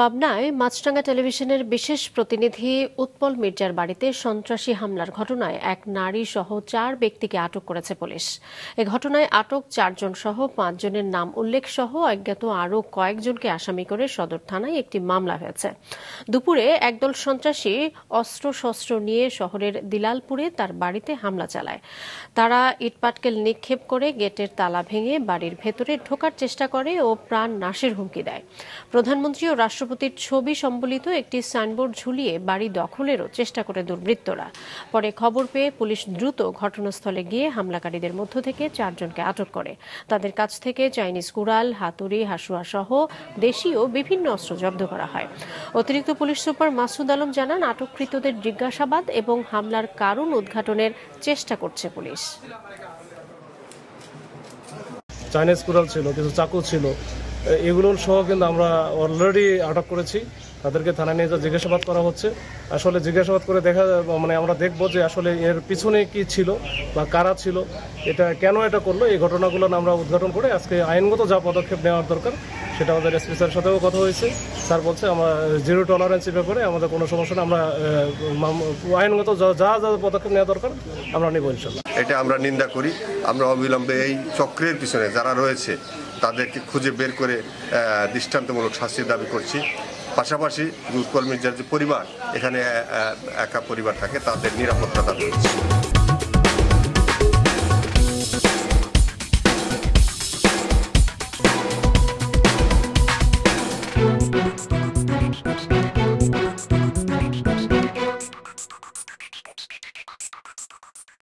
পাবনায় মাছরাঙ্গা টেলিভিশনের বিশেষ প্রতিনিধি উৎপল মির্জার বাড়িতে সন্ত্রাসী হামলার ঘটনায় এক নারী সহ চার ব্যক্তিকে আটক করেছে পুলিশ। এ ঘটনায় আটক চারজন সহ পাঁচজনের নাম উল্লেখ সহ অজ্ঞাত আরও কয়েকজনকে আসামি করে সদর থানায় একটি মামলা হয়েছে। দুপুরে একদল সন্ত্রাসী অস্ত্রশস্ত্র নিয়ে শহরের দিলালপুরে তার বাড়িতে হামলা চালায়। তারা ইটপাটকেল নিক্ষেপ করে গেটের তালা ভেঙে বাড়ির ভেতরে ঢোকার চেষ্টা করে ও প্রাণ নাশের হুমকি দেয়। প্রধানমন্ত্রী ও রাষ্ট্রপতির ছবি সম্বলিত একটি সাইনবোর্ড ঝুলিয়ে বাড়ি দখলেরও চেষ্টা করে দুর্বৃত্তরা। পরে খবর পেয়ে পুলিশ দ্রুত ঘটনাস্থলে গিয়ে হামলাকারীদের মধ্য থেকে চারজনকে আটক করে। তাদের কাছ থেকে চাইনিজ কুড়াল, হাতুড়ি, হাসুয়া সহ দেশীয় বিভিন্ন অস্ত্র জব্দ করা হয়। অতিরিক্ত পুলিশ সুপার মাসুদ আলম জানান, আটককৃতদের জিজ্ঞাসাবাদ এবং হামলার কারণ উদ্ঘাটনের চেষ্টা করছে পুলিশ। চাইনিজ কুড়াল ছিল, কিছু চাকু ছিল। এগুলো সহ কিন্তু আমরা অলরেডি আটক করেছি। তাদেরকে থানায় নিয়ে যা জিজ্ঞাসাবাদ করা হচ্ছে। আসলে জিজ্ঞাসাবাদ করে দেখা মানে আমরা দেখব যে আসলে এর পিছনে কি ছিল বা কারা ছিল, এটা কেন এটা করল, এই ঘটনাগুলো আমরা উদ্ঘাটন করে আজকে আইনগত যা পদক্ষেপ নেওয়ার দরকার, সেটা আমাদের এসপি সাথেও কথা হয়েছে। স্যার বলছে, আমরা জিরো টলারেন্সের ব্যাপারে আমাদের কোনো সমস্যা আমরা আইনগত যা যা পদক্ষেপ নেওয়া দরকার, আমরা নেব ইনশাল্লাহ। এটা আমরা নিন্দা করি। আমরা অবিলম্বে এই চক্রের পিছনে যারা রয়েছে, তাদেরকে খুঁজে বের করে দৃষ্টান্তমূলক শাস্তির দাবি করছি। পাশাপাশি মির্জার যে পরিবার এখানে একা পরিবার থাকে তাদের নিরাপত্তা দাবি করছি।